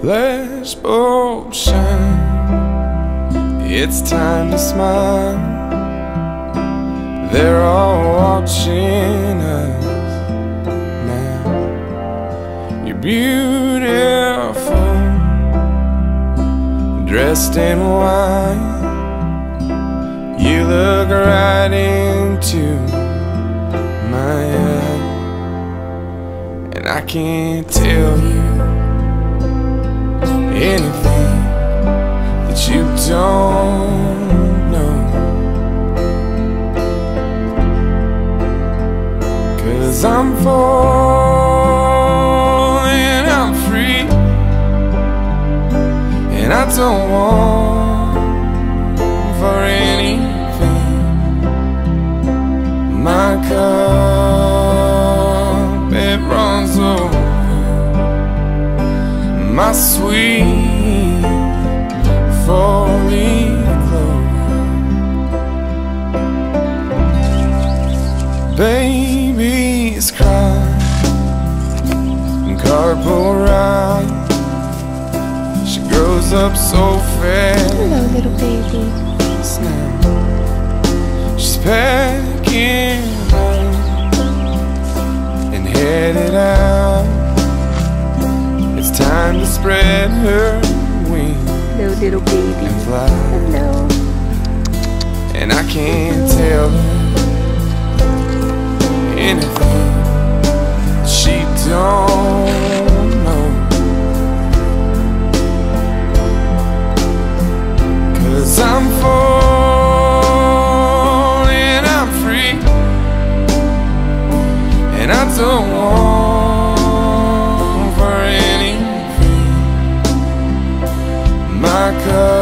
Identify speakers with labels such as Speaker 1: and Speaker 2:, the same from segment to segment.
Speaker 1: Flash bulb shine. It's time to smile. They're all watching us now. You're beautiful, dressed in white. You look right into my eye, and I can't tell you anything that you don't my sweet four-leaf clover. Babies cry and carpool ride. She grows up so fast
Speaker 2: Hello, little baby.
Speaker 1: She's packing time to spread her wings
Speaker 2: Hello, little baby.
Speaker 1: and fly.
Speaker 2: Hello.
Speaker 1: And I can't tell her anything she don't know. Cause I'm falling, I'm free. And I don't want My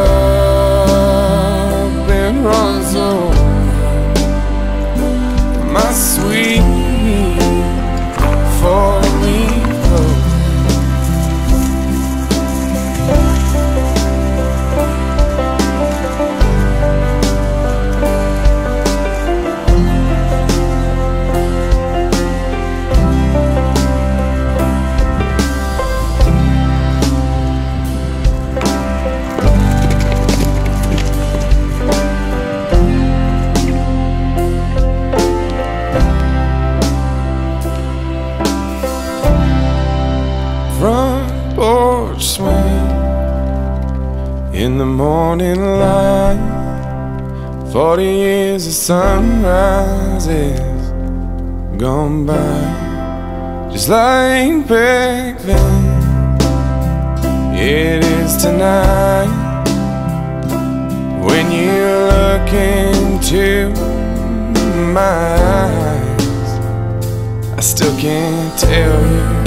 Speaker 1: porch swing in the morning light. Forty years of sunrises gone by, just like back then. It is tonight when you look into my eyes. I still can't tell you